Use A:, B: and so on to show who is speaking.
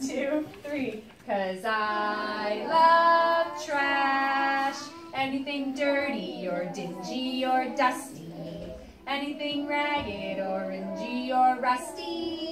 A: two, three. Cause I love trash. Anything dirty or dingy or dusty. Anything ragged, orangey, or rusty.